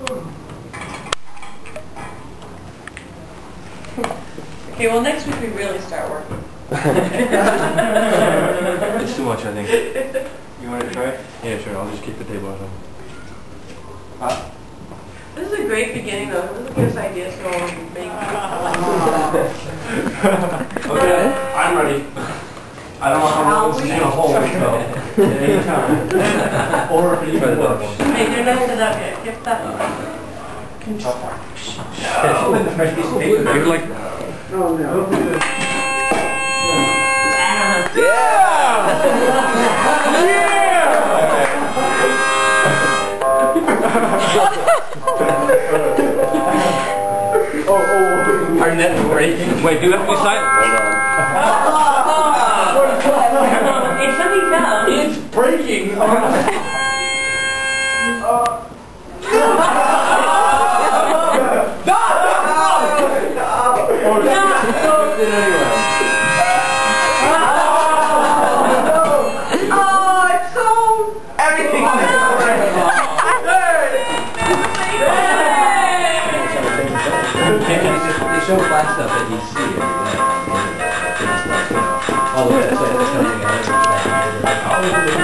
Okay, well, next week we really start working. It's too much, I think. You want to try? Yeah, sure. I'll just keep the table at home. Huh? This is a great beginning, though. This us ideas for all the big. Okay, I'm ready. I don't know how long this is gonna hold, so at any time. Or if it even works. Hey, they're not set up yet. Get that. Open the fresh piece of paper. Maybe like oh, oh, oh, Our net breaking. Wait, do you have to be silent? If something. It's breaking. show black stuff that you see. Every day. The way to something